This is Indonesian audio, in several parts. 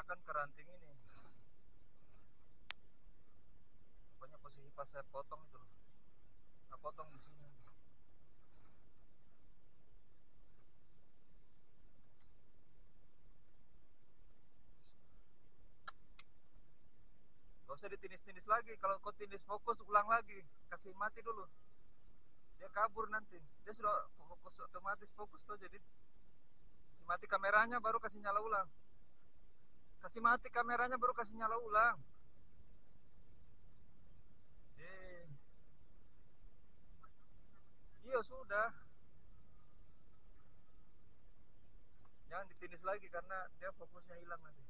arahkan ke ranting ini. Pokoknya posisi pas saya potong itu. Saya potong di sini. Gak usah ditinis-tinis lagi. Kalau kau tinis fokus ulang lagi. Kasih mati dulu. Dia kabur nanti. Dia sudah fokus otomatis fokus tuh. Jadi mati kameranya baru kasih nyala ulang Kasih mati kameranya baru kasih nyala ulang. Eh. Iya sudah. Jangan ditinis lagi karena dia fokusnya hilang nanti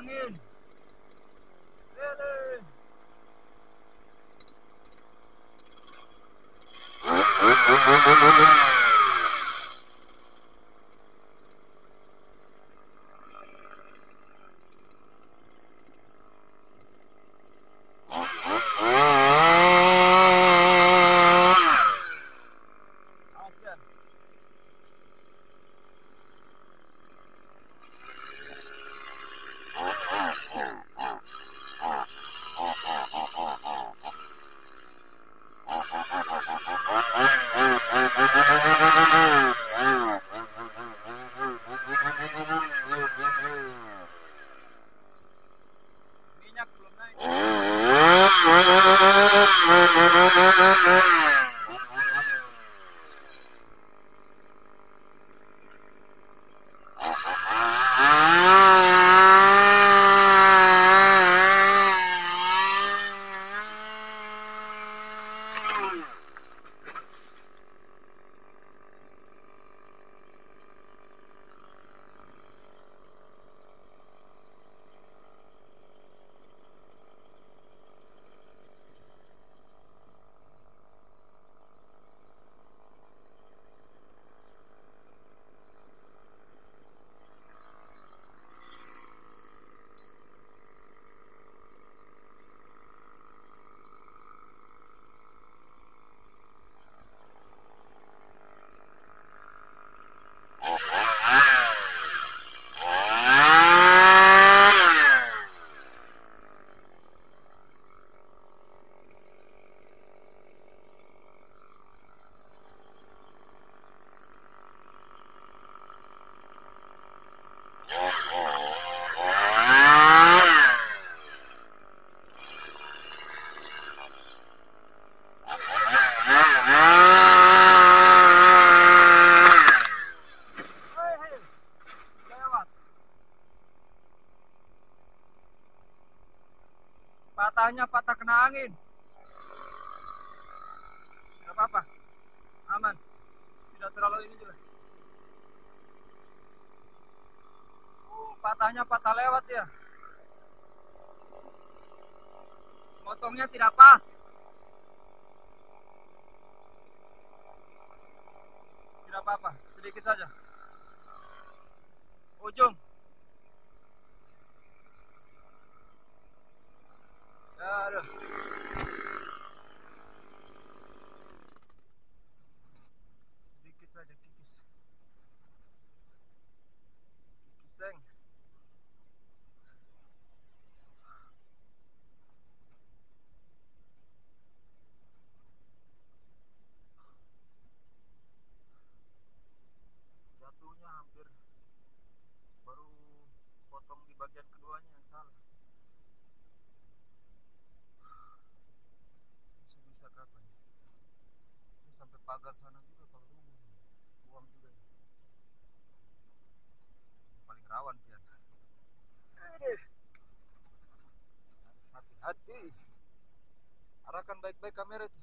angin Lele. Thank. Angin. Gak apa-apa. Aman. Tidak terlalu ini juga. Uh, patahnya patah lewat ya. Motongnya tidak pas. Tidak apa-apa, sedikit saja. Ujung. Aduh. Sedikit saja kikis. Kikiseng. Jatuhnya hampir baru potong di bagian keduanya yang salah. Bisa kapan? Ini sampai pagar sana juga kalau rubuh. Buang juga. ya. paling rawan pian. Harus hati-hati arahkan baik-baik kamera itu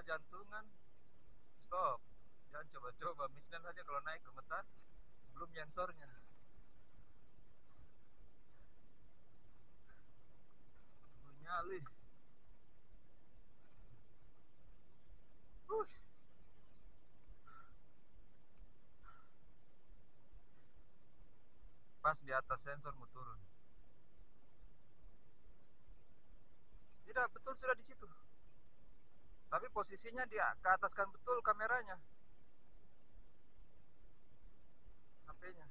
jantungan. Stop. Jangan coba-coba. Misalnya saja kalau naik gemetar, belum sensornya. Nyali. Uh. Pas di atas sensor mau turun. Tidak, betul sudah di situ. Tapi posisinya dia ke ataskan betul kameranya. HP-nya.